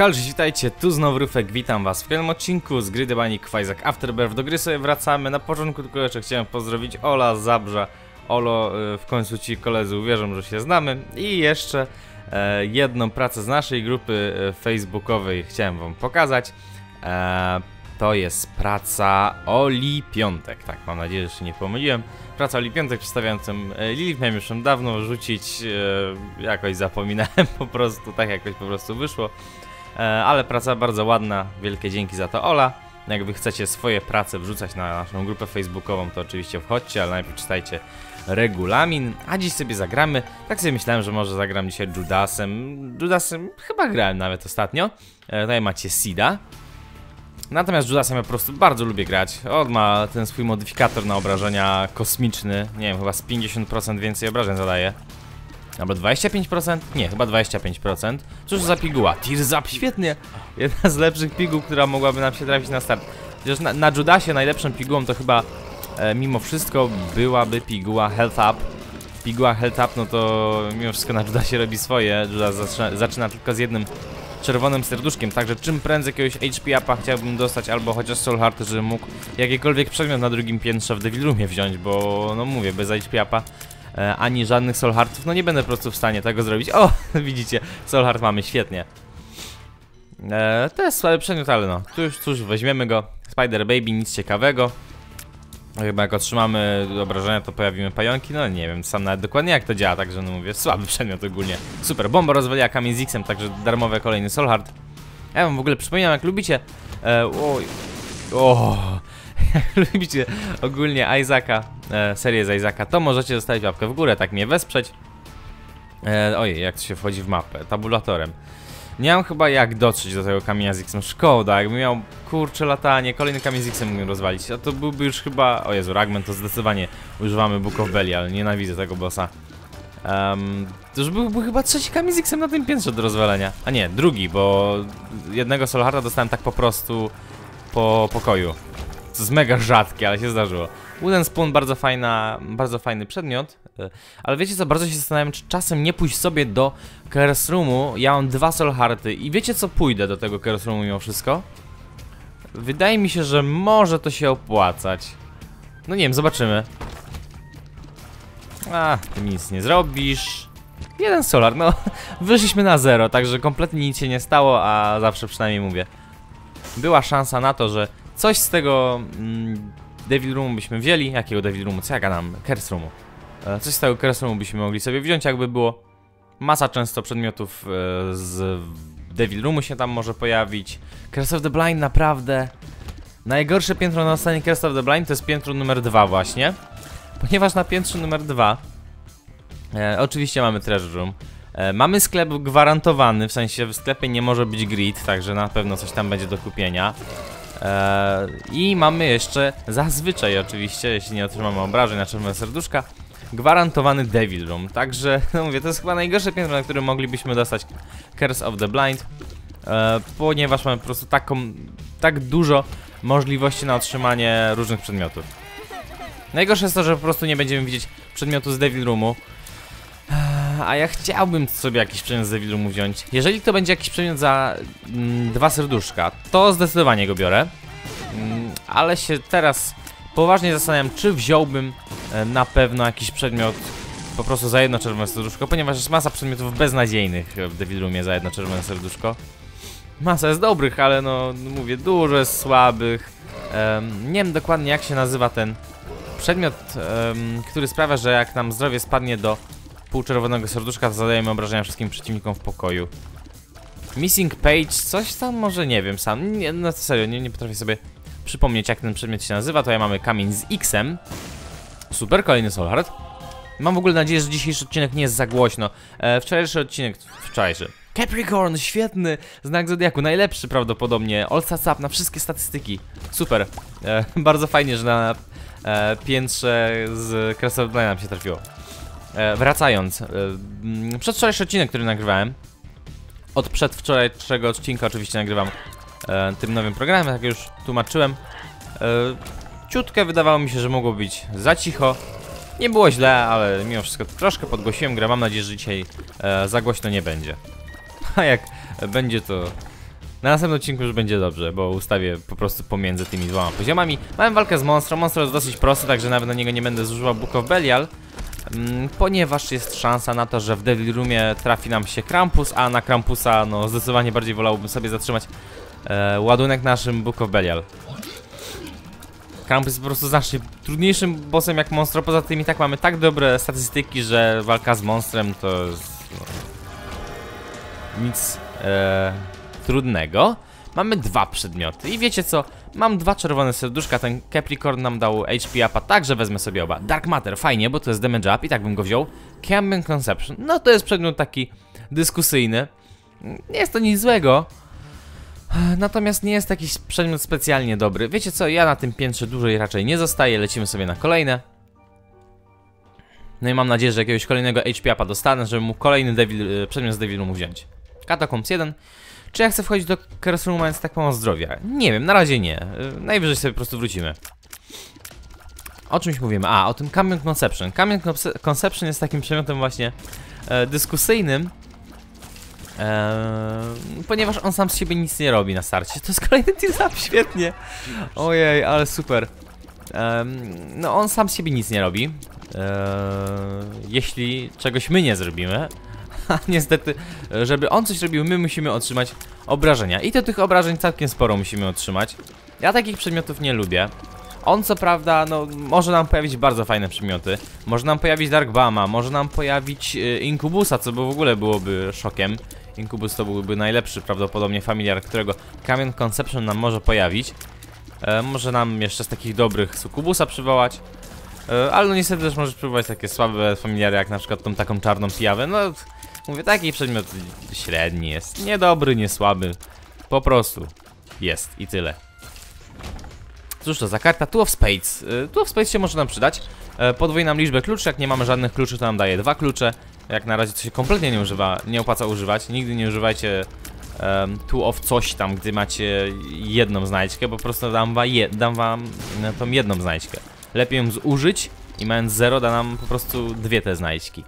Hal, witajcie, tu znowu Rufek, witam was w kolejnym odcinku z gry The Afterbirth. Do gry sobie wracamy, na początku tylko jeszcze chciałem pozdrowić Ola, Zabrza, Olo, y, w końcu ci koledzy uwierzą, że się znamy i jeszcze e, jedną pracę z naszej grupy e, facebookowej chciałem wam pokazać. E, to jest praca Oli Piątek, tak, mam nadzieję, że się nie pomyliłem. Praca Oli Piątek przedstawiającą e, Lilith miałem już dawno rzucić, e, jakoś zapominałem po prostu, tak jakoś po prostu wyszło. E, ale praca bardzo ładna, wielkie dzięki za to Ola. Jak wy chcecie swoje prace wrzucać na naszą grupę facebookową, to oczywiście wchodźcie, ale najpierw czytajcie regulamin. A dziś sobie zagramy, tak sobie myślałem, że może zagram dzisiaj Judasem. Judasem chyba grałem nawet ostatnio. E, tutaj macie Sida. Natomiast Judasem ja po prostu bardzo lubię grać. On ma ten swój modyfikator na obrażenia kosmiczny. Nie wiem, chyba z 50% więcej obrażeń zadaje. Albo 25%? Nie, chyba 25%. Cóż za piguła? Up, świetnie! Jedna z lepszych piguł, która mogłaby nam się trafić na start. Chociaż na, na Judasie najlepszą pigułą to chyba e, mimo wszystko byłaby piguła Health Up. Piguła Health Up, no to mimo wszystko na Judasie robi swoje. Judas zaczyna, zaczyna tylko z jednym czerwonym serduszkiem, także czym prędzej jakiegoś HP upa chciałbym dostać, albo chociaż Soul Heart, żeby mógł jakikolwiek przedmiot na drugim piętrze w Devil Roomie wziąć, bo no mówię, bez HP upa ani żadnych Soul Heartów, no nie będę po prostu w stanie tego zrobić. O, widzicie, Soul Heart mamy, świetnie. E, to jest słaby przedmiot, ale no, cóż, cóż, weźmiemy go. Spider Baby, nic ciekawego. Chyba jak otrzymamy obrażenia, to pojawimy pająki, no nie wiem sam nawet dokładnie jak to działa, także no mówię, słaby przedmiot ogólnie. Super, bomba rozwaliła kamień z X-em, także darmowe kolejny Soul Heart. Ja wam w ogóle przypominam, jak lubicie... E, oj, o, jak lubicie ogólnie Isaaca, e, serię z Isaaca, to możecie zostawić łapkę w górę, tak mnie wesprzeć. E, ojej, jak to się wchodzi w mapę, tabulatorem. Nie mam chyba jak dotrzeć do tego kamienia z X-em, szkoda, jakbym miał kurcze latanie, kolejny kamień z X-em mógłbym rozwalić, a to byłby już chyba, o Jezu, Ragman to zdecydowanie używamy Book of Belly, ale nienawidzę tego bossa. Um, to już byłby chyba trzeci kamień z X-em na tym piętrze do rozwalenia, a nie, drugi, bo jednego Solharta dostałem tak po prostu po pokoju. To jest mega rzadkie, ale się zdarzyło. Wooden Spoon, bardzo fajna, bardzo fajny przedmiot. e, Ale wiecie co, bardzo się zastanawiam, czy czasem nie pójść sobie do Curse Roomu. Ja mam dwa Soul Hearty i wiecie co, pójdę do tego Curse Roomu mimo wszystko. Wydaje mi się, że może to się opłacać. No nie wiem, zobaczymy. A, ty mi nic nie zrobisz. Jeden solar, no wyszliśmy na zero, także kompletnie nic się nie stało, a zawsze przynajmniej mówię. Była szansa na to, że coś z tego mm, Devil Roomu byśmy wzięli. Jakiego Devil Roomu? Co ja gadam? Curse Roomu. E, Coś z tego Curse Roomu byśmy mogli sobie wziąć, jakby było. Masa często przedmiotów e, z Devil Roomu się tam może pojawić. Curse of the Blind naprawdę. Najgorsze piętro na stanie Curse of the Blind to jest piętro numer dwa właśnie. Ponieważ na piętrze numer dwa e, oczywiście mamy Treasure Room. E, mamy sklep gwarantowany, w sensie w sklepie nie może być grid, także na pewno coś tam będzie do kupienia. E, I mamy jeszcze zazwyczaj oczywiście, jeśli nie otrzymamy obrażeń na czerwone serduszka, gwarantowany Devil Room. Także, no mówię, to jest chyba najgorsze piętro, na którym moglibyśmy dostać Curse of the Blind, e, ponieważ mamy po prostu taką, tak dużo możliwości na otrzymanie różnych przedmiotów. Najgorsze jest to, że po prostu nie będziemy widzieć przedmiotu z Devil Roomu. A ja chciałbym sobie jakiś przedmiot z Devil Roomu wziąć. Jeżeli to będzie jakiś przedmiot za mm, dwa serduszka, to zdecydowanie go biorę. Mm, ale się teraz poważnie zastanawiam, czy wziąłbym e, na pewno jakiś przedmiot po prostu za jedno czerwone serduszko, ponieważ jest masa przedmiotów beznadziejnych w Devil Roomie za jedno czerwone serduszko. Masa jest dobrych, ale no mówię, dużo jest słabych. Em, nie wiem dokładnie jak się nazywa ten przedmiot, em, który sprawia, że jak nam zdrowie spadnie do półczerwonego serduszka, to zadajemy obrażenia wszystkim przeciwnikom w pokoju. Missing page, coś tam może nie wiem sam. Nie, no serio, nie, nie potrafię sobie przypomnieć jak ten przedmiot się nazywa. To ja mamy kamień z X-em. Super, kolejny Soulheart. Mam w ogóle nadzieję, że dzisiejszy odcinek nie jest za głośno. E, wczorajszy odcinek, wczorajszy. Capricorn, świetny! Znak Zodiaku, najlepszy prawdopodobnie. All stats up na wszystkie statystyki. Super. E, bardzo fajnie, że na e, piętrze z Crest nam się trafiło. E, wracając, e, mm, przedwczorajszy odcinek, który nagrywałem, od przedwczorajszego odcinka oczywiście nagrywam e, tym nowym programem, jak już tłumaczyłem. E, ciutkę wydawało mi się, że mogło być za cicho. Nie było źle, ale mimo wszystko troszkę podgłosiłem grę. Mam nadzieję, że dzisiaj e, za głośno nie będzie. A jak będzie to Na następnym odcinku już będzie dobrze, bo ustawię po prostu pomiędzy tymi dwoma poziomami. Mamy walkę z monstro. Monstro jest dosyć prosty, także nawet na niego nie będę zużywał Book of Belial. Mm, ponieważ jest szansa na to, że w Devil Roomie trafi nam się Krampus, a na Krampusa no zdecydowanie bardziej wolałbym sobie zatrzymać e, ładunek naszym Book of Belial. Krampus jest po prostu znacznie trudniejszym bossem jak monstro, poza tym i tak mamy tak dobre statystyki, że walka z monstrem to jest no, nic e, trudnego. Mamy dwa przedmioty i wiecie co? Mam dwa czerwone serduszka, ten Capricorn nam dał HP upa, także wezmę sobie oba. Dark Matter, fajnie, bo to jest damage up i tak bym go wziął. Cambion Conception, no to jest przedmiot taki dyskusyjny. Nie jest to nic złego, natomiast nie jest jakiś przedmiot specjalnie dobry. Wiecie co, ja na tym piętrze dłużej raczej nie zostaję, lecimy sobie na kolejne. No i mam nadzieję, że jakiegoś kolejnego HP upa dostanę, żeby mógł kolejny devil, e, przedmiot z Devil mu wziąć. Catacombs 1. Czy ja chcę wchodzić do Classroom mając tak mało zdrowia? Nie wiem, na razie nie. Y, najwyżej sobie po prostu wrócimy. O czymś mówimy? A, o tym Camion Conception. Camion Conception jest takim przedmiotem właśnie e, dyskusyjnym, e, ponieważ on sam z siebie nic nie robi na starcie. To jest kolejny team świetnie. Ojej, ale super. E, no on sam z siebie nic nie robi. E, jeśli czegoś my nie zrobimy, niestety, żeby on coś robił, my musimy otrzymać obrażenia. I to tych obrażeń całkiem sporo musimy otrzymać. Ja takich przedmiotów nie lubię. On co prawda, no, może nam pojawić bardzo fajne przedmioty. Może nam pojawić Dark Bama, może nam pojawić y, Inkubusa, co by w ogóle byłoby szokiem. Inkubus to byłby najlepszy prawdopodobnie familiar, którego Kamion Conception nam może pojawić. E, może nam jeszcze z takich dobrych Sukubusa przywołać. E, ale no niestety też może przywołać takie słabe familiary, jak na przykład tą taką czarną pijawę. No, Mówię, taki przedmiot średni jest. Niedobry, nie słaby. Po prostu jest i tyle. Cóż to za karta? Two of Spades. Y, Two of Spades się może nam przydać. E, podwoi nam liczbę kluczy, jak nie mamy żadnych kluczy, to nam daje dwa klucze. Jak na razie to się kompletnie nie używa, nie opłaca używać. Nigdy nie używajcie um, two of coś tam, gdy macie jedną znajdźkę, po prostu dam wam, je, dam wam tą jedną znajdźkę. Lepiej ją zużyć i mając zero da nam po prostu dwie te znajdźki.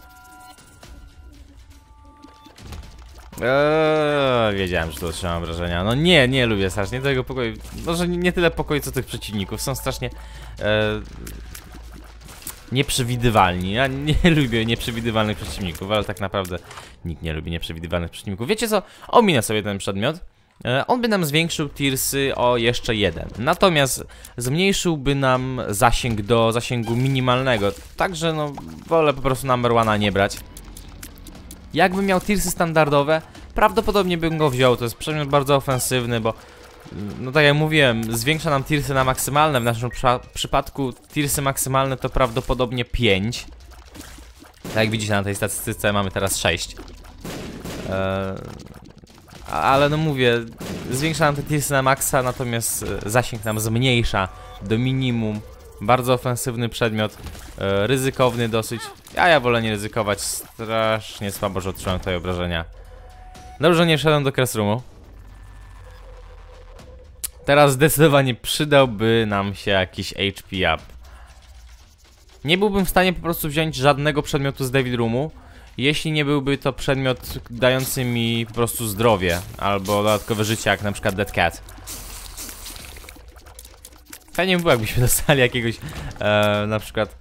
Eee, wiedziałem, że to otrzymam wrażenia. No nie, nie lubię strasznie tego pokoju. Może nie tyle pokoju, co tych przeciwników. Są strasznie e, nieprzewidywalni. Ja nie lubię nieprzewidywalnych przeciwników, ale tak naprawdę nikt nie lubi nieprzewidywalnych przeciwników. Wiecie co? Ominę sobie ten przedmiot. E, on by nam zwiększył tirsy o jeszcze jeden. Natomiast zmniejszyłby nam zasięg do zasięgu minimalnego. Także no, wolę po prostu number one'a nie brać. Jakbym miał tirsy standardowe, prawdopodobnie bym go wziął. To jest przedmiot bardzo ofensywny, bo no tak jak mówiłem, zwiększa nam tirsy na maksymalne. W naszym przypadku tirsy maksymalne to prawdopodobnie 5. Tak jak widzicie na tej statystyce mamy teraz 6. Eee, ale no mówię, zwiększa nam te tirsy na maksa, natomiast e, zasięg nam zmniejsza do minimum. Bardzo ofensywny przedmiot, e, ryzykowny dosyć. Ja ja wolę nie ryzykować, strasznie słabo, że otrzymałem tutaj obrażenia. Dobrze, nie wszedłem do classroomu. Teraz zdecydowanie przydałby nam się jakiś HP up. Nie byłbym w stanie po prostu wziąć żadnego przedmiotu z Devil Roomu, jeśli nie byłby to przedmiot dający mi po prostu zdrowie albo dodatkowe życie, jak na przykład Dead Cat. Fajnie by było, jakbyśmy dostali jakiegoś, e, na przykład,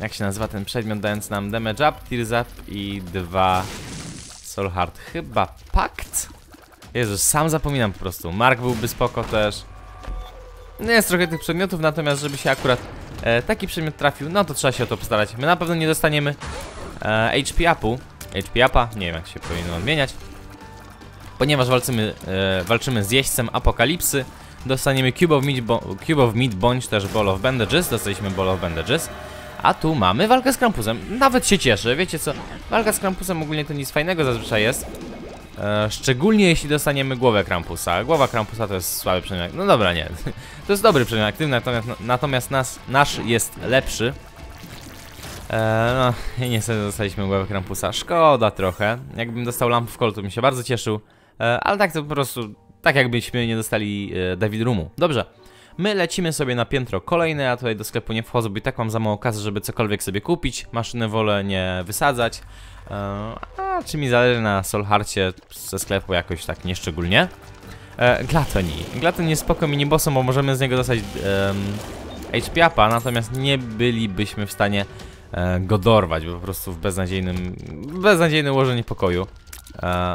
jak się nazywa ten przedmiot, dając nam damage up, tears up i dwa soul heart. Chyba pakt? Jezus, sam zapominam po prostu. Mark byłby spoko też. No jest trochę tych przedmiotów, natomiast żeby się akurat e, taki przedmiot trafił, no to trzeba się o to postarać. My na pewno nie dostaniemy e, HP upu. HP upa, nie wiem jak się powinno odmieniać. Ponieważ walczymy, e, walczymy z jeźdźcem apokalipsy, dostaniemy Cube of, Meat, Cube of Meat bądź też Ball of Bandages, dostaliśmy Ball of Bandages. A tu mamy walkę z Krampusem. Nawet się cieszę, wiecie co? Walka z Krampusem ogólnie to nic fajnego zazwyczaj jest. E, szczególnie jeśli dostaniemy głowę Krampusa. Głowa Krampusa to jest słaby przedmiot. No dobra, nie. To jest dobry przedmiot aktywny, natomiast, natomiast nas, nasz jest lepszy. E, no i niestety dostaliśmy głowę Krampusa. Szkoda trochę. Jakbym dostał lampę w kolu, to bym się bardzo cieszył. E, ale tak to po prostu tak jakbyśmy nie dostali e, David Roomu. Dobrze. My lecimy sobie na piętro kolejne, ja tutaj do sklepu nie wchodzę, bo tak mam za mało kasy, żeby cokolwiek sobie kupić. Maszynę wolę nie wysadzać. E, a czy mi zależy na Solharcie ze sklepu jakoś tak nieszczególnie. E, Glatoni. Glatoni jest spoko minibossem, bo możemy z niego dostać um, HP upa, natomiast nie bylibyśmy w stanie e, go dorwać, bo po prostu w beznadziejnym, beznadziejnym ułożeniu pokoju e,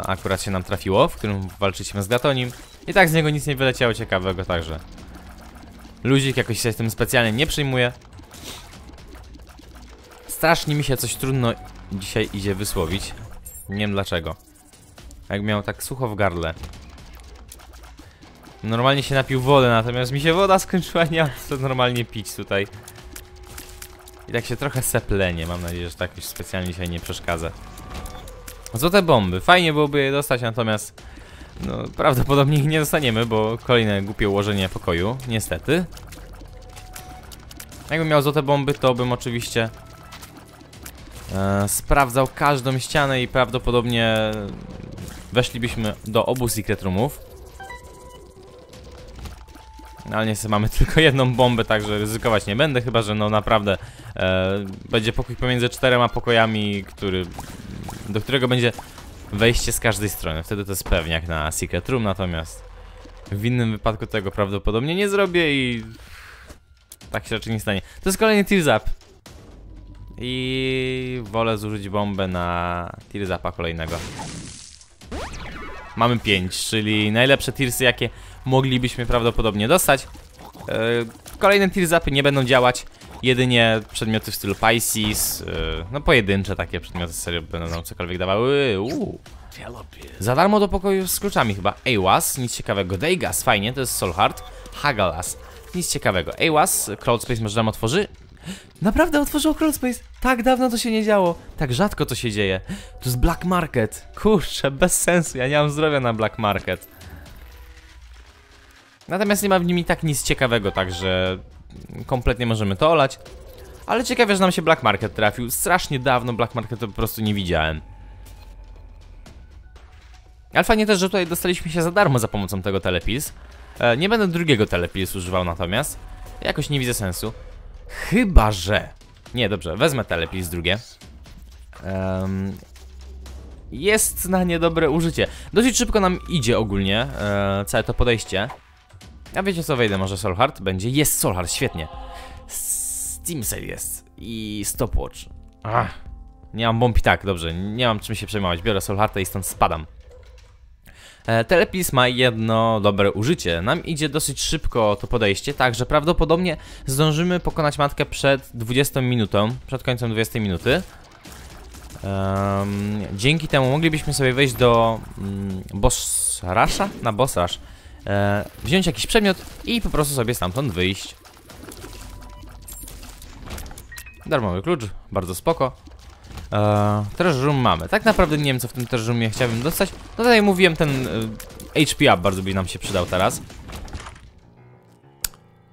akurat się nam trafiło, w którym walczyliśmy z Glatonim. I tak z niego nic nie wyleciało ciekawego, także luzik jakoś się tym specjalnie nie przyjmuje. Strasznie mi się coś trudno dzisiaj idzie wysłowić. Nie wiem dlaczego. Jak miał tak sucho w gardle. Normalnie się napił wodę, natomiast mi się woda skończyła, nie mam co normalnie pić tutaj. I tak się trochę seplenie, mam nadzieję, że tak już specjalnie dzisiaj nie przeszkadza. Złote bomby, fajnie byłoby je dostać, natomiast no, prawdopodobnie ich nie dostaniemy, bo kolejne głupie ułożenie pokoju, niestety. Jakbym miał złote bomby, to bym oczywiście e, sprawdzał każdą ścianę i prawdopodobnie weszlibyśmy do obu secret roomów. No, ale niestety mamy tylko jedną bombę, także ryzykować nie będę, chyba że no naprawdę e, będzie pokój pomiędzy czterema pokojami, który, do którego będzie wejście z każdej strony. Wtedy to jest pewniak na Secret Room, natomiast w innym wypadku tego prawdopodobnie nie zrobię i tak się raczej nie stanie. To jest kolejny Tears Up. I wolę zużyć bombę na Tears Upa kolejnego. Mamy 5, czyli najlepsze Tearsy jakie moglibyśmy prawdopodobnie dostać. E, kolejne Tears nie będą działać. Jedynie przedmioty w stylu Pisces, yy, no pojedyncze takie przedmioty serio będą nam cokolwiek dawały. Uuu. Za darmo do pokoju z kluczami chyba. Awas, nic ciekawego. Deigas, fajnie, to jest Soulheart. Hagalas, nic ciekawego. Awas, Crawlspace może nam otworzy? Naprawdę otworzył Crawlspace. Tak dawno to się nie działo. Tak rzadko to się dzieje. To jest Black Market. Kurczę, bez sensu. Ja nie mam zdrowia na Black Market. Natomiast nie ma w nim i tak nic ciekawego, także kompletnie możemy to olać. Ale ciekawie, że nam się Black Market trafił. Strasznie dawno Black Market po prostu nie widziałem. Ale fajnie też, że tutaj dostaliśmy się za darmo za pomocą tego telepis. E, nie będę drugiego telepis używał natomiast. Jakoś nie widzę sensu. Chyba, że... Nie, dobrze, wezmę telepis drugie. Jest na niedobre użycie. Dosyć szybko nam idzie ogólnie e, całe to podejście. A wiecie co, wejdę może Solhard? Będzie, jest Solhard, świetnie. Steam Sale jest i Stopwatch. Ach, nie mam bomb i tak, dobrze, nie mam czym się przejmować. Biorę Solharta i stąd spadam. E, Telepis ma jedno dobre użycie. Nam idzie dosyć szybko to podejście, także prawdopodobnie zdążymy pokonać matkę przed 20 minutą, przed końcem 20 minuty. Um, dzięki temu moglibyśmy sobie wejść do um, boss rusha? Na boss rush e, wziąć jakiś przedmiot i po prostu sobie stamtąd wyjść. Darmowy klucz, bardzo spoko. E, treasure mamy. Tak naprawdę nie wiem co w tym treasure roomie chciałbym dostać. No tutaj mówiłem, ten e, HP up bardzo by nam się przydał teraz.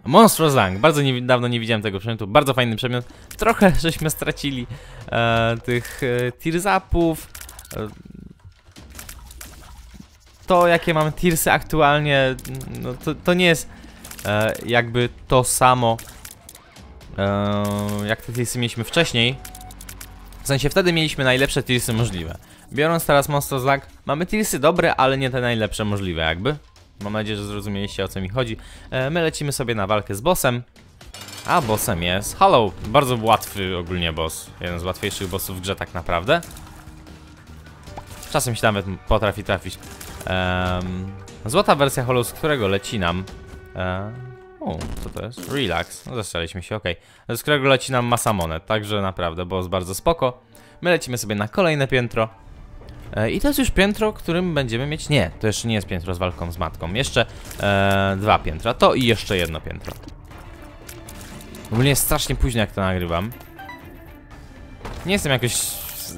Monstrous Lang, bardzo nie, dawno nie widziałem tego przedmiotu, bardzo fajny przedmiot. Trochę żeśmy stracili e, tych e, tears upów. E, to, jakie mamy tirsy aktualnie, no to, to nie jest e, jakby to samo, e, jak te tirsy mieliśmy wcześniej. W sensie wtedy mieliśmy najlepsze tirsy możliwe. Biorąc teraz Monster Slug, mamy tirsy dobre, ale nie te najlepsze możliwe jakby. Mam nadzieję, że zrozumieliście o co mi chodzi. E, my lecimy sobie na walkę z bossem. A bossem jest Hollow, bardzo łatwy ogólnie boss. Jeden z łatwiejszych bossów w grze tak naprawdę. Czasem się nawet potrafi trafić Um, złota wersja Hollow, z którego leci nam... E, o, co to jest? Relax. No zastrzeliśmy się, ok. Z którego leci nam masa monet, także naprawdę, bo jest bardzo spoko. My lecimy sobie na kolejne piętro. E, I to jest już piętro, którym będziemy mieć... Nie, to jeszcze nie jest piętro z walką z matką. Jeszcze e, dwa piętra. To i jeszcze jedno piętro. Ogólnie jest strasznie późno, jak to nagrywam. Nie jestem jakoś...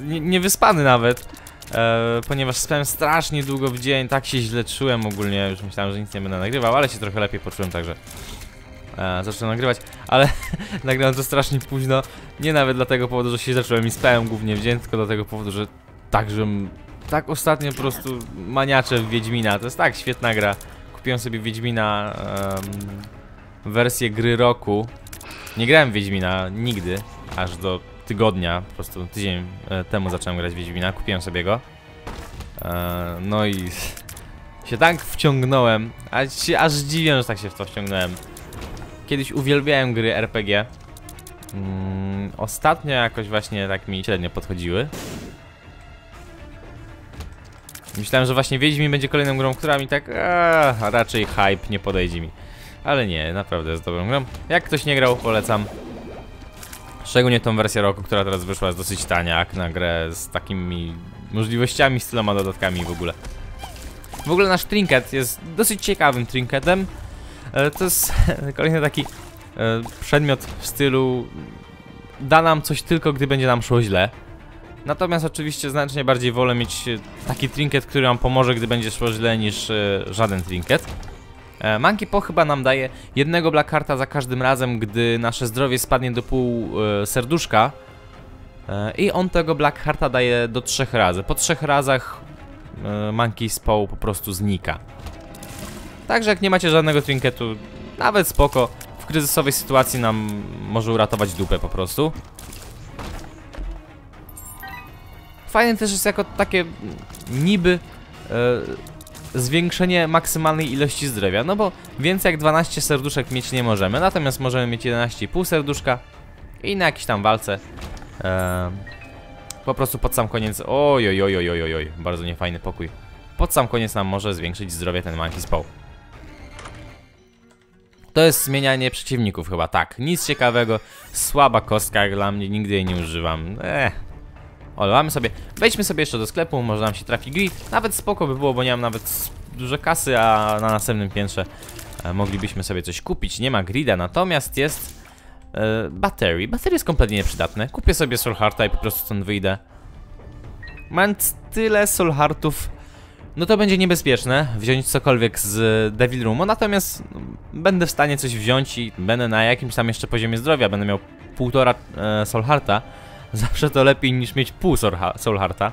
niewyspany nawet. E, ponieważ spałem strasznie długo w dzień, tak się źle czułem ogólnie, już myślałem, że nic nie będę nagrywał, ale się trochę lepiej poczułem, także e, zacząłem nagrywać, ale nagrałem to strasznie późno, nie nawet dlatego powodu, że się zacząłem i spałem głównie w dzień, tylko dlatego powodu, że tak, że tak ostatnio po prostu maniaczę w Wiedźmina, to jest tak świetna gra, kupiłem sobie Wiedźmina um, wersję gry roku, nie grałem w Wiedźmina nigdy, aż do tygodnia, po prostu tydzień e, temu zacząłem grać Wiedźmina, kupiłem sobie go. E, no i się tak wciągnąłem, a się aż dziwię, że tak się w to wciągnąłem. Kiedyś uwielbiałem gry RPG. Mm, ostatnio jakoś właśnie tak mi średnio podchodziły. Myślałem, że właśnie Wiedźmin będzie kolejną grą, która mi tak, raczej hype nie podejdzie mi. Ale nie, naprawdę jest dobrą grą. Jak ktoś nie grał, polecam. Szczególnie tą wersję roku, która teraz wyszła, jest dosyć tania, jak na grę z takimi możliwościami, z tyloma dodatkami w ogóle. W ogóle nasz trinket jest dosyć ciekawym trinketem. E, To jest kolejny taki e, przedmiot w stylu da nam coś tylko, gdy będzie nam szło źle. Natomiast oczywiście znacznie bardziej wolę mieć taki trinket, który nam pomoże, gdy będzie szło źle, niż e, żaden trinket. E, Monkey Po chyba nam daje jednego Black Hearta za każdym razem, gdy nasze zdrowie spadnie do pół e, serduszka. E, I on tego Black Hearta daje do trzech razy. Po trzech razach Monkey Paw po prostu znika. Także jak nie macie żadnego trinketu, nawet spoko. W kryzysowej sytuacji nam może uratować dupę po prostu. Fajne też jest jako takie niby zwiększenie maksymalnej ilości zdrowia, no bo więcej jak 12 serduszek mieć nie możemy, natomiast możemy mieć 11,5 serduszka i na jakiejś tam walce po prostu pod sam koniec, oj oj oj oj oj oj, bardzo niefajny pokój, pod sam koniec nam może zwiększyć zdrowie ten Monkey Spawn. To jest zmienianie przeciwników chyba, tak, nic ciekawego, słaba kostka dla mnie, nigdy jej nie używam, eee. Olewamy sobie, wejdźmy sobie jeszcze do sklepu, może nam się trafi grid, nawet spoko by było, bo nie mam nawet dużo kasy, a na następnym piętrze e, moglibyśmy sobie coś kupić, nie ma grida, natomiast jest e, baterii, baterie jest kompletnie nieprzydatne, kupię sobie Soul Hearta i po prostu stąd wyjdę. Mając tyle Soul Heartów, no to będzie niebezpieczne wziąć cokolwiek z Devil Roomu, natomiast no, będę w stanie coś wziąć i będę na jakimś tam jeszcze poziomie zdrowia, będę miał półtora e, Soul Hearta, Zawsze to lepiej niż mieć pół Soul- Soul Hearta.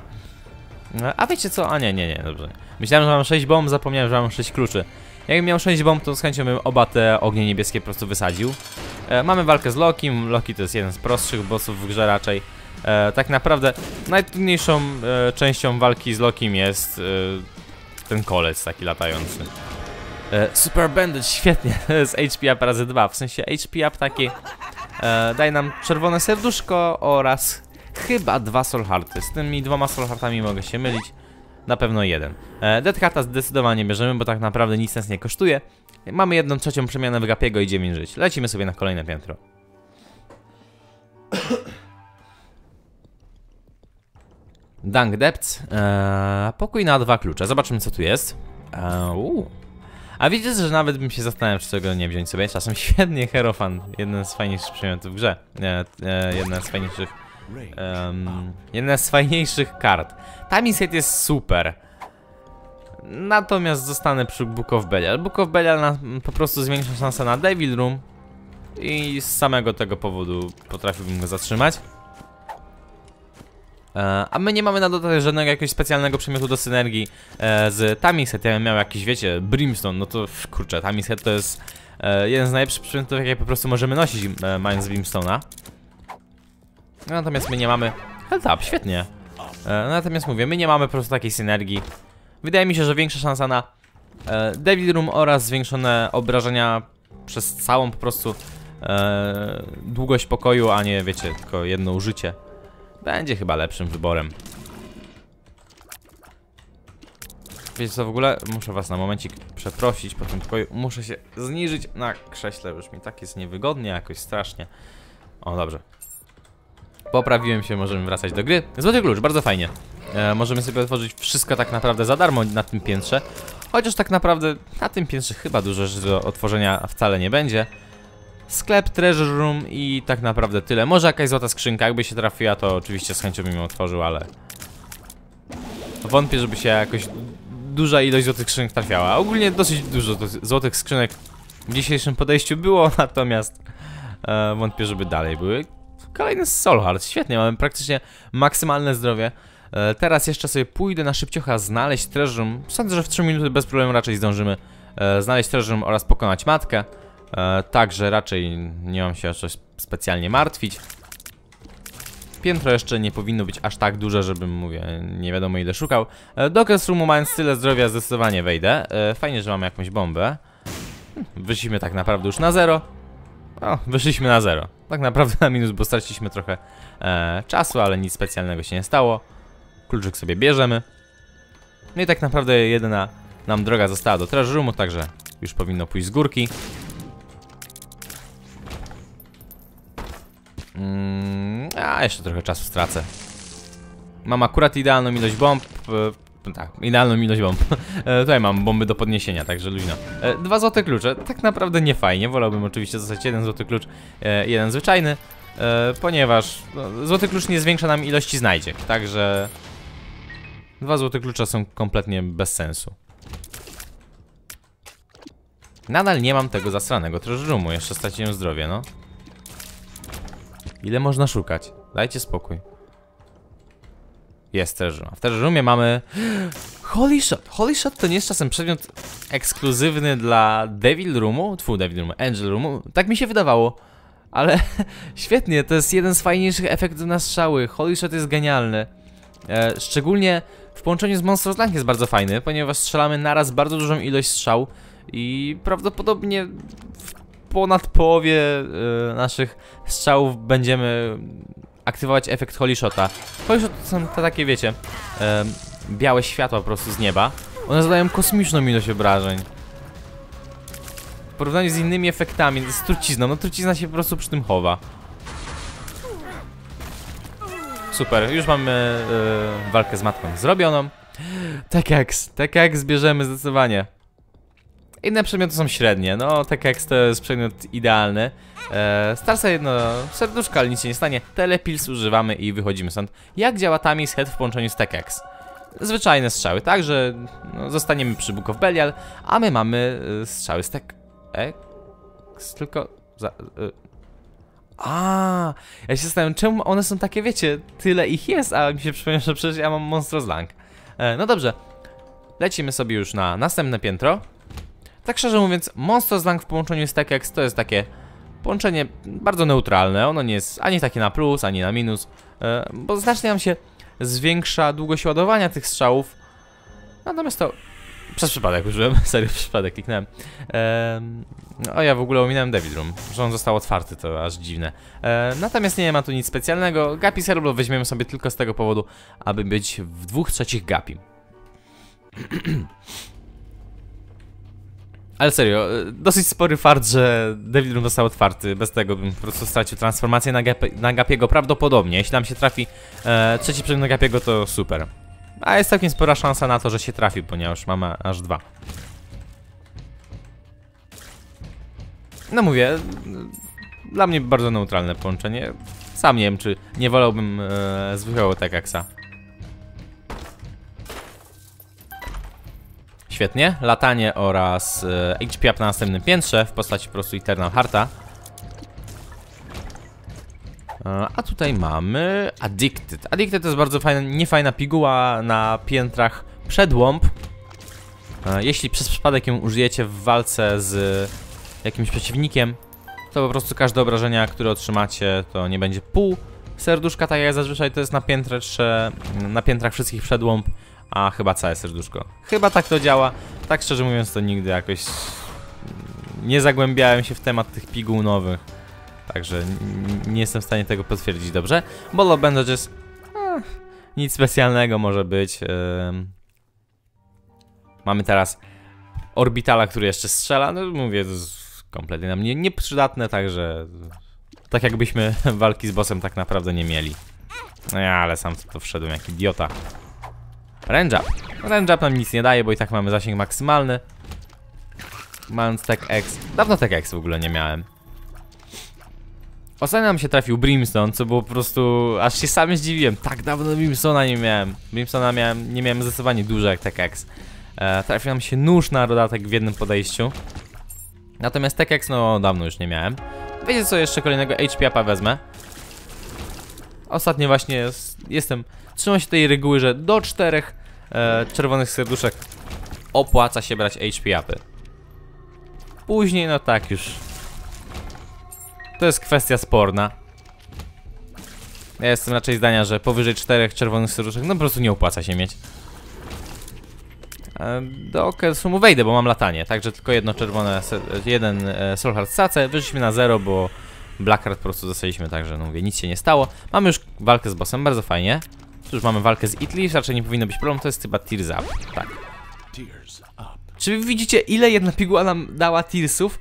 E, A wiecie co? A nie, nie, nie, dobrze. Myślałem, że mam 6 bomb, zapomniałem, że mam 6 kluczy. Jakbym miał 6 bomb, to z chęcią bym oba te ognie niebieskie po prostu wysadził. E, mamy walkę z Lokim. Loki to jest jeden z prostszych bossów w grze raczej. E, tak naprawdę najtrudniejszą e, częścią walki z Lokim jest e, ten kolec taki latający. E, Super Bandit, świetnie, jest HP up razy 2, w sensie HP up taki e, daje nam czerwone serduszko oraz chyba dwa Soul Hearty. Z tymi dwoma Soul Heartami mogę się mylić. Na pewno jeden. E, Dead Hearta zdecydowanie bierzemy, bo tak naprawdę nic nas nie kosztuje. Mamy jedną trzecią przemianę w Gapiego i 9 żyć. Lecimy sobie na kolejne piętro. Dunk Depths. E, pokój na dwa klucze. Zobaczymy co tu jest. E. A widzicie, że nawet bym się zastanawiał, czy tego nie wziąć sobie. Czasem świetnie Hierofan, jeden z fajniejszych przedmiotów w grze. E, e, jedna z fajniejszych. Um, jedna z fajniejszych kart. Timing set jest super. Natomiast zostanę przy Book of Belial. Book of Belial po prostu zwiększa szansę na Devil Room. I z samego tego powodu potrafiłbym go zatrzymać. E, a my nie mamy na dodatek żadnego jakiegoś specjalnego przedmiotu do synergii e, z Tamiset. Ja bym miał jakiś, wiecie, Brimstone, no to kurczę, Tamiset to jest e, jeden z najlepszych przedmiotów, jakie po prostu możemy nosić, mając Brimstone'a. No, natomiast my nie mamy... Health up, świetnie. E, natomiast mówię, my nie mamy po prostu takiej synergii. Wydaje mi się, że większa szansa na Devil Room oraz zwiększone obrażenia przez całą po prostu długość pokoju, a nie, wiecie, tylko jedno użycie. Będzie chyba lepszym wyborem. Wiecie co, w ogóle muszę was na momencik przeprosić po tym pokoju. Muszę się zniżyć na krześle, już mi tak jest niewygodnie, jakoś strasznie. O, dobrze. Poprawiłem się, możemy wracać do gry. Złoty klucz, bardzo fajnie. E, możemy sobie otworzyć wszystko tak naprawdę za darmo na tym piętrze. Chociaż tak naprawdę na tym piętrze chyba dużo rzeczy do otworzenia wcale nie będzie. Sklep, treasure room i tak naprawdę tyle. Może jakaś złota skrzynka, jakby się trafiła, to oczywiście z chęcią bym ją otworzył, ale... Wątpię, żeby się jakoś duża ilość złotych skrzynek trafiała. Ogólnie dosyć dużo złotych skrzynek w dzisiejszym podejściu było, natomiast e, wątpię, żeby dalej były. Kolejny Soul Heart, świetnie, mamy praktycznie maksymalne zdrowie. E, teraz jeszcze sobie pójdę na szybciocha znaleźć treasure room. Sądzę, że w 3 minuty bez problemu raczej zdążymy e, znaleźć treasure room oraz pokonać matkę. E, także raczej nie mam się o coś specjalnie martwić. piętro jeszcze nie powinno być aż tak duże, żebym, mówię, nie wiadomo ile szukał. E, do Roomu mając tyle zdrowia zdecydowanie wejdę. E, fajnie, że mamy jakąś bombę. Hm, wyszliśmy tak naprawdę już na zero. O, wyszliśmy na zero. Tak naprawdę na minus, bo straciliśmy trochę e, czasu, ale nic specjalnego się nie stało. Kluczyk sobie bierzemy. No i tak naprawdę jedyna nam droga została do Treasure Roomu, także już powinno pójść z górki. Mm, a jeszcze trochę czasu stracę. Mam akurat idealną ilość bomb. E, tak, idealną ilość bomb. E, tutaj mam bomby do podniesienia, także luźno. E, dwa złote klucze, tak naprawdę nie fajnie. Wolałbym oczywiście zostać jeden złoty klucz, jeden zwyczajny, ponieważ no, złoty klucz nie zwiększa nam ilości znajdziek, także dwa złote klucze są kompletnie bez sensu. Nadal nie mam tego zasranego treasure roomu, jeszcze straciłem zdrowie, no. Ile można szukać? Dajcie spokój. Jest treasure room. W treasure roomie mamy... Holy shot! Holy shot to nie jest czasem przedmiot ekskluzywny dla Devil Roomu? Tfu, Devil Roomu, Angel Roomu. Tak mi się wydawało. Ale świetnie, to jest jeden z fajniejszych efektów na strzały. Holy shot jest genialny. E, szczególnie w połączeniu z Monster Slang jest bardzo fajny, ponieważ strzelamy naraz bardzo dużą ilość strzał i prawdopodobnie w ponad połowie y, naszych strzałów będziemy aktywować efekt holy shota. Holy shot to są te takie, wiecie, y, białe światła po prostu z nieba. One zadają kosmiczną ilość obrażeń. W porównaniu z innymi efektami, z trucizną, no trucizna się po prostu przy tym chowa. Super, już mamy y, walkę z matką zrobioną. Tak jak, tak jak zbierzemy zdecydowanie. Inne przedmioty są średnie, no TKX to jest przedmiot idealny e, Starsa jedno serduszko, ale nic się nie stanie Telepils używamy i wychodzimy stąd Jak działa Tamis Head w połączeniu z TKX? Zwyczajne strzały, tak, że no, zostaniemy przy Book of Belial A my mamy y, strzały z TKX Tylko... Za, y. A, ja się zastanawiam, czemu one są takie, wiecie, tyle ich jest, a mi się przypomina, że przecież ja mam Monstro Slang. E, no dobrze, lecimy sobie już na następne piętro. Tak szczerze mówiąc, Monster Slang w połączeniu z TechX to jest takie połączenie bardzo neutralne. Ono nie jest ani takie na plus, ani na minus, e, bo znacznie nam się zwiększa długość ładowania tych strzałów. Natomiast to przez przypadek użyłem, serio przez przypadek kliknąłem. Ehm, o ja w ogóle ominąłem David Room, że on został otwarty, to aż dziwne. Ehm, natomiast nie ma tu nic specjalnego. Gapi Cerebral weźmiemy sobie tylko z tego powodu, aby być w dwóch trzecich Gapi. Ale serio, dosyć spory fart, że Devil Room został otwarty. Bez tego bym po prostu stracił transformację na, Gap na Gapiego prawdopodobnie. Jeśli nam się trafi e, trzeci przedmiot na Gapiego, to super. A jest całkiem spora szansa na to, że się trafi, ponieważ mamy aż dwa. No mówię, dla mnie bardzo neutralne połączenie. Sam nie wiem, czy nie wolałbym e, zwykłego Tekaksa. Świetnie. Latanie oraz e, HP up na następnym piętrze w postaci po prostu Eternal Hearta. E, a tutaj mamy Addicted. Addicted to jest bardzo fajna, niefajna piguła na piętrach przedłąb. E, jeśli przez przypadek ją użyjecie w walce z jakimś przeciwnikiem, to po prostu każde obrażenia, które otrzymacie, to nie będzie pół serduszka, tak jak zazwyczaj to jest na piętrze, na piętrach wszystkich przedłąb, a chyba całe serduszko. Chyba tak to działa. Tak szczerze mówiąc to nigdy jakoś nie zagłębiałem się w temat tych piguł nowych. Także nie jestem w stanie tego potwierdzić dobrze. Bolo Bandages eh, nic specjalnego może być. Mamy teraz Orbitala, który jeszcze strzela. No mówię, to jest kompletnie nam nie, nieprzydatne, także tak jakbyśmy walki z bossem tak naprawdę nie mieli. No ja, ale sam to wszedłem jak idiota. Range up. Range up nam nic nie daje, bo i tak mamy zasięg maksymalny. Mając Tech X. Dawno Tech X w ogóle nie miałem. Ostatnio nam się trafił Brimstone, co było po prostu... Aż się sam zdziwiłem. Tak dawno Brimstona nie miałem. Brimstona miałem, nie miałem zdecydowanie dużo jak Tech X. E, trafił nam się nóż na dodatek w jednym podejściu. Natomiast Tech X no dawno już nie miałem. Wiecie co, jeszcze kolejnego HP upa wezmę. Ostatnio właśnie jest, jestem Trzymam się tej reguły, że do czterech e, czerwonych serduszek opłaca się brać HP upy. Później, no tak już. To jest kwestia sporna. Ja jestem raczej zdania, że powyżej czterech czerwonych serduszek no po prostu nie opłaca się mieć. E, Do Okelsumu wejdę, bo mam latanie, także tylko jedno czerwone, jeden e, Soulheart Sace, wyszliśmy na zero, bo Blackheart po prostu dostaliśmy, także no mówię, nic się nie stało. Mamy już walkę z bossem, bardzo fajnie. Już mamy walkę z Italy, raczej nie powinno być problem, to jest chyba Tears Up, tak. Czy wy widzicie, ile jedna piguła nam dała Tearsów?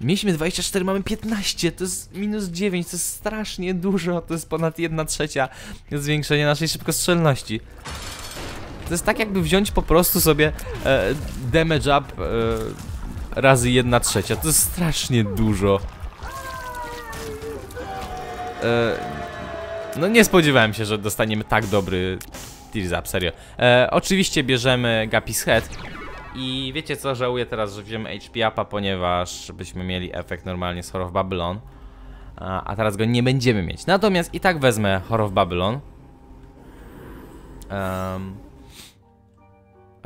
Mieliśmy 24, mamy 15, to jest minus 9, to jest strasznie dużo, to jest ponad 1 trzecia zwiększenie naszej szybkostrzelności. To jest tak jakby wziąć po prostu sobie e, damage up e, razy 1 trzecia, to jest strasznie dużo. E, no nie spodziewałem się, że dostaniemy tak dobry Tears Up, serio. E, oczywiście bierzemy Gapis Head, i wiecie co, żałuję teraz, że wziąłem HP upa, ponieważ byśmy mieli efekt normalnie z Horror of Babylon. A, a teraz go nie będziemy mieć. Natomiast i tak wezmę Horror of Babylon. Um.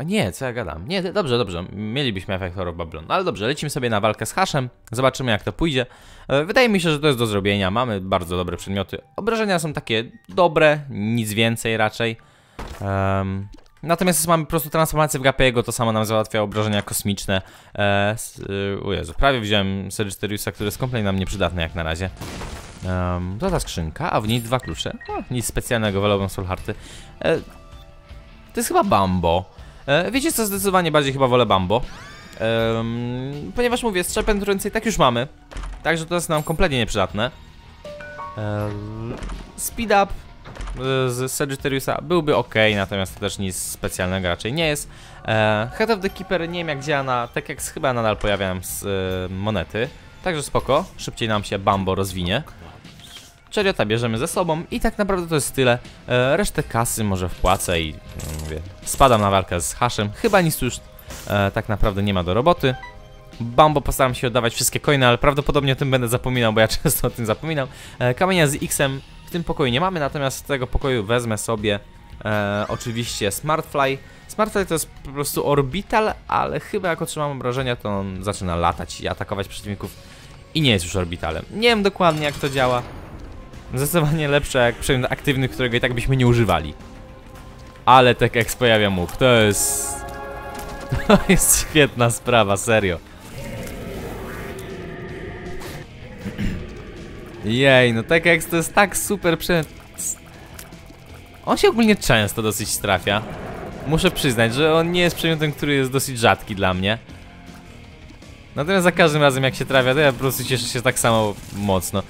Nie, co ja gadam? Nie, dobrze, dobrze, mielibyśmy efekt Horror of Babylon. No ale dobrze, lecimy sobie na walkę z Hashem, zobaczymy jak to pójdzie. E, Wydaje mi się, że to jest do zrobienia, mamy bardzo dobre przedmioty. Obrażenia są takie dobre, nic więcej raczej. Um, Natomiast mamy po prostu transformację w Gapiego, to samo nam załatwia obrażenia kosmiczne. E, y, o Jezu, prawie wziąłem Sagittariusa, który jest kompletnie nam nieprzydatny jak na razie. Um, to ta skrzynka, a w niej dwa klucze. O, nic specjalnego, wolałbym Soulhearty. E, to jest chyba Bambo. E, wiecie co, zdecydowanie bardziej chyba wolę Bambo. Ponieważ mówię, strzał penetrującej tak już mamy. Także to jest nam kompletnie nieprzydatne. Speed up y, z Sagittariusa byłby ok, natomiast to też nic specjalnego raczej nie jest. E, Head of the Keeper nie wiem jak działa tak jak chyba nadal pojawiałem z y, monety. Także spoko, szybciej nam się Bambo rozwinie. Chariota bierzemy ze sobą i tak naprawdę to jest tyle. E, resztę kasy może wpłacę i no, mówię, spadam na walkę z Hashem. Chyba nic już e, tak naprawdę nie ma do roboty. Bambo postaram się oddawać wszystkie coiny, ale prawdopodobnie o tym będę zapominał, bo ja często o tym zapominam. E, kamienia z X-em w tym pokoju nie mamy, natomiast z tego pokoju wezmę sobie e, oczywiście Smartfly. Smartfly to jest po prostu orbital, ale chyba jak otrzymam obrażenia, to on zaczyna latać i atakować przeciwników i nie jest już orbitalem. Nie wiem dokładnie jak to działa. Zdecydowanie lepsze jak przedmiot aktywny, którego i tak byśmy nie używali. Ale tak jak pojawia to jest... To jest świetna sprawa, serio. Jej, no tak jak to jest tak super przedmiot. On się ogólnie często dosyć trafia. Muszę przyznać, że on nie jest przedmiotem, który jest dosyć rzadki dla mnie. Natomiast za każdym razem jak się trafia, to ja po prostu cieszę się tak samo mocno.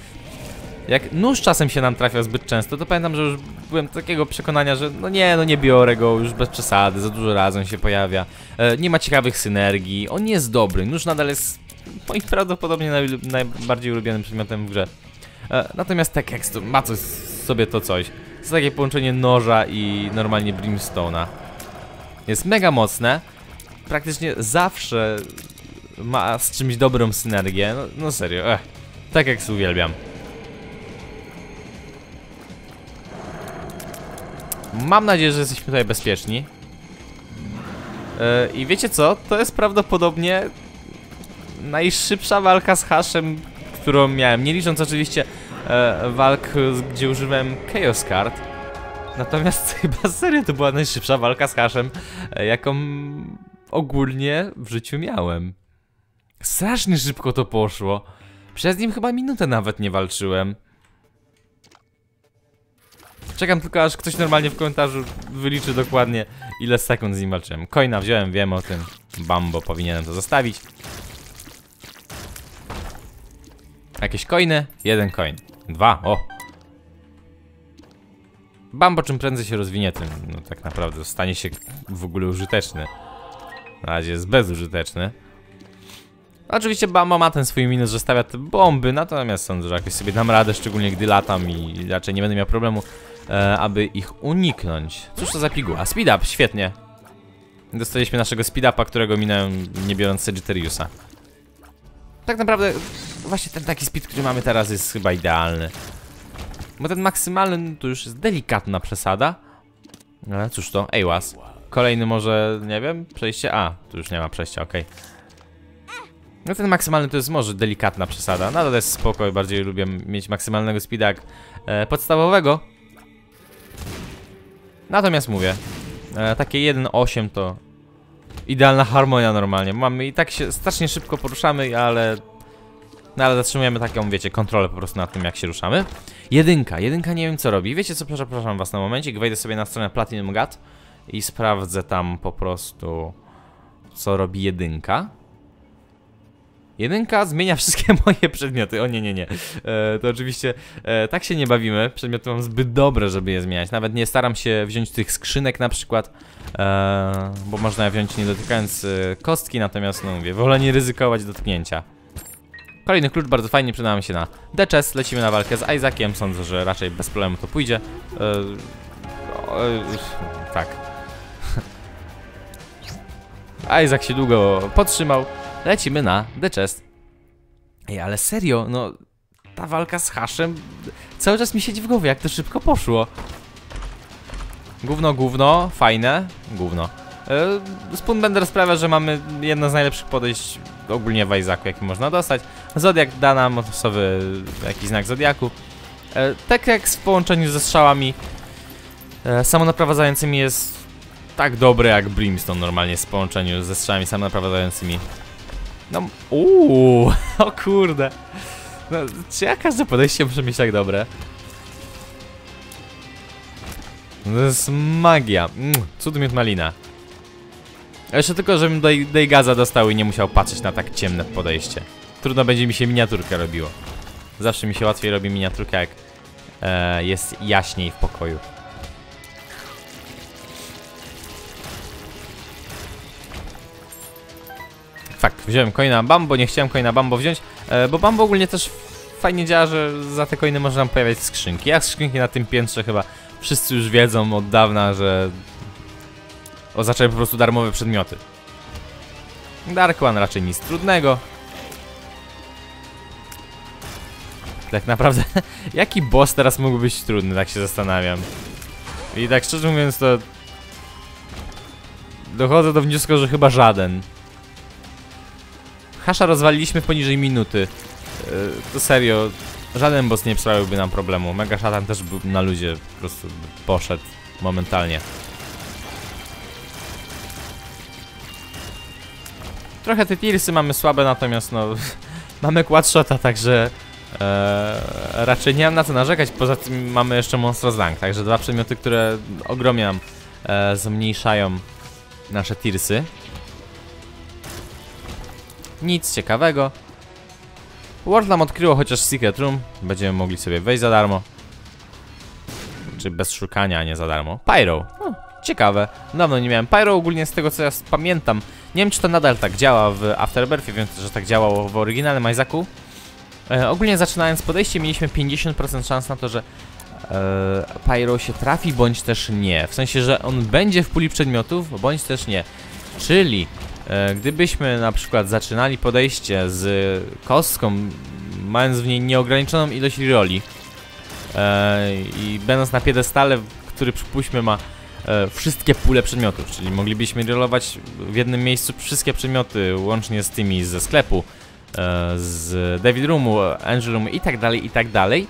Jak nóż czasem się nam trafiał zbyt często, to pamiętam, że już byłem takiego przekonania, że no nie, no nie biorę go, już bez przesady, za dużo razy on się pojawia. E, nie ma ciekawych synergii, on nie jest dobry, nóż nadal jest moim prawdopodobnie naj, najbardziej ulubionym przedmiotem w grze. E, natomiast tak jak ma coś sobie to coś. To takie połączenie noża i normalnie brimstone'a. Jest mega mocne. Praktycznie zawsze ma z czymś dobrą synergię. No, no serio, ech. Tak jak uwielbiam. Mam nadzieję, że jesteśmy tutaj bezpieczni. E, I wiecie co? To jest prawdopodobnie najszybsza walka z Hashem, którą miałem. Nie licząc oczywiście e, walk, gdzie używałem Chaos Card. Natomiast chyba serio to była najszybsza walka z Hashem, e, jaką ogólnie w życiu miałem. Strasznie szybko to poszło. Przez nim chyba minutę nawet nie walczyłem. Czekam tylko aż ktoś normalnie w komentarzu wyliczy dokładnie ile sekund z nim walczyłem. Coina wziąłem, wiem o tym. Bambo, powinienem to zostawić. Jakieś coiny? Jeden coin. Dwa, o! Bambo czym prędzej się rozwinie, tym no, tak naprawdę stanie się w ogóle użyteczny. Na razie jest bezużyteczny. Oczywiście Bambo ma ten swój minus, że stawia te bomby, natomiast sądzę, że jakoś sobie dam radę, szczególnie gdy latam i raczej nie będę miał problemu, e, aby ich uniknąć. Cóż to za piguła? Speed up, świetnie. Dostaliśmy naszego speed upa, którego minąłem nie biorąc Sagittariusa. Tak naprawdę właśnie ten taki speed, który mamy teraz jest chyba idealny. Bo ten maksymalny no, to już jest delikatna przesada. Ale cóż to, AWAS. Kolejny może, nie wiem, przejście? A, tu już nie ma przejścia, okej. No ten maksymalny to jest może delikatna przesada, no ale to jest spoko, bardziej lubię mieć maksymalnego speeda e, podstawowego. Natomiast mówię, e, takie 1.8 to idealna harmonia normalnie. Mamy i tak się strasznie szybko poruszamy, ale no ale zatrzymujemy taką, wiecie, kontrolę po prostu nad tym, jak się ruszamy. Jedynka, jedynka nie wiem co robi. Wiecie co, przepraszam was na momencie, wejdę sobie na stronę Platinum Gat i sprawdzę tam po prostu, co robi jedynka. Jedynka zmienia wszystkie moje przedmioty. O nie, nie, nie. E, to oczywiście e, tak się nie bawimy. Przedmioty mam zbyt dobre, żeby je zmieniać. Nawet nie staram się wziąć tych skrzynek na przykład, e, bo można je wziąć nie dotykając e, kostki, natomiast no mówię, wolę nie ryzykować dotknięcia. Kolejny klucz bardzo fajnie przyda nam się na D-Chess. Lecimy na walkę z Isaaciem. Sądzę, że raczej bez problemu to pójdzie. E, e, tak. Isaac się długo podtrzymał. Lecimy na D-Chest. Ej, ale serio, no... Ta walka z Haszem cały czas mi siedzi w głowie, jak to szybko poszło. Gówno, gówno, fajne, gówno. Yy, Spoonbender sprawia, że mamy jedno z najlepszych podejść ogólnie w Isaacu, jaki można dostać. Zodiak da nam osoby jakiś znak Zodiaku. Yy, tak jak w połączeniu ze strzałami yy, samonaprowadzającymi jest tak dobre jak Brimstone normalnie w połączeniu ze strzałami samonaprowadzającymi. No, uuu, o kurde. No, czy ja każde podejście muszę mieć tak dobre? No to jest magia. Mm, cud miód malina. Jeszcze tylko, żebym do Dejgaza dostał i nie musiał patrzeć na tak ciemne podejście. Trudno będzie mi się miniaturka robiło. Zawsze mi się łatwiej robi miniaturka, jak e, jest jaśniej w pokoju. Wziąłem coina Bambo, nie chciałem coina Bambo wziąć, e, bo Bambo ogólnie też fajnie działa, że za te coiny można pojawiać skrzynki. Jak skrzynki na tym piętrze chyba wszyscy już wiedzą od dawna, że oznaczają po prostu darmowe przedmioty. Dark One raczej nic trudnego. Tak naprawdę, jaki boss teraz mógł być trudny, tak się zastanawiam. I tak szczerze mówiąc to... Dochodzę do wniosku, że chyba żaden. Hasza rozwaliliśmy poniżej minuty. Yy, to serio, żaden boss nie sprawiłby nam problemu. Mega szatan też był na ludzie, po prostu poszedł momentalnie. Trochę te tirsy mamy słabe, natomiast no mamy quadshota, także e, raczej nie mam na co narzekać. Poza tym mamy jeszcze Monstro Lang, także dwa przedmioty, które ogromnie nam e, zmniejszają nasze tirsy. Nic ciekawego. World nam odkryło chociaż Secret Room. Będziemy mogli sobie wejść za darmo. Czy bez szukania, a nie za darmo. Pyro. No, ciekawe. Dawno nie miałem Pyro ogólnie z tego co ja pamiętam. Nie wiem czy to nadal tak działa w Afterbirthie, więc że tak działało w oryginalnym Isaacu. E, ogólnie zaczynając podejście mieliśmy 50% szans na to, że e, Pyro się trafi, bądź też nie. W sensie, że on będzie w puli przedmiotów, bądź też nie. Czyli gdybyśmy na przykład zaczynali podejście z kostką, mając w niej nieograniczoną ilość roli e, i będąc na piedestale, który przypuśćmy ma e, wszystkie pule przedmiotów, czyli moglibyśmy rolować w jednym miejscu wszystkie przedmioty, łącznie z tymi ze sklepu, z David Roomu, Angel Roomu i tak dalej, i tak dalej.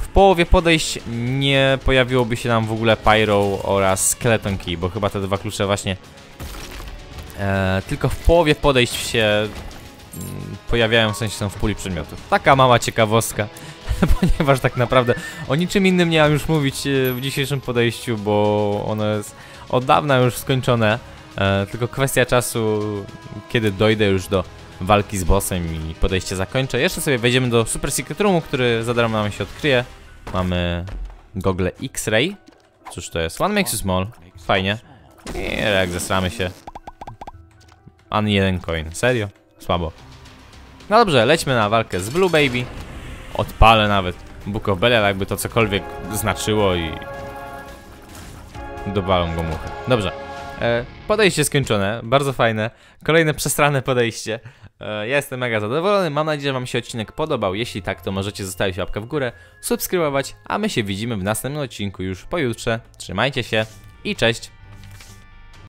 W połowie podejść nie pojawiłoby się nam w ogóle Pyro oraz Skeleton Key, bo chyba te dwa klucze właśnie E, tylko w połowie podejść się mm, pojawiają, w sensie są w puli przedmiotów. Taka mała ciekawostka, ponieważ tak naprawdę o niczym innym nie mam już mówić e, w dzisiejszym podejściu, bo ono jest od dawna już skończone. E, tylko kwestia czasu, kiedy dojdę już do walki z bossem i podejście zakończę. Jeszcze sobie wejdziemy do Super Secret Roomu, który za darmo nam się odkryje. Mamy gogle X-Ray. Cóż to jest? One makes you small. Fajnie. I jak zesramy się, ani jeden coin. Serio? Słabo. No dobrze, lećmy na walkę z Blue Baby. Odpalę nawet Book of Belial, jakby to cokolwiek znaczyło i... Dobalą go muchy. Dobrze. E, podejście skończone, bardzo fajne. Kolejne przestranne podejście. E, ja jestem mega zadowolony, mam nadzieję, że wam się odcinek podobał. Jeśli tak, to możecie zostawić łapkę w górę, subskrybować, a my się widzimy w następnym odcinku już pojutrze. Trzymajcie się i cześć!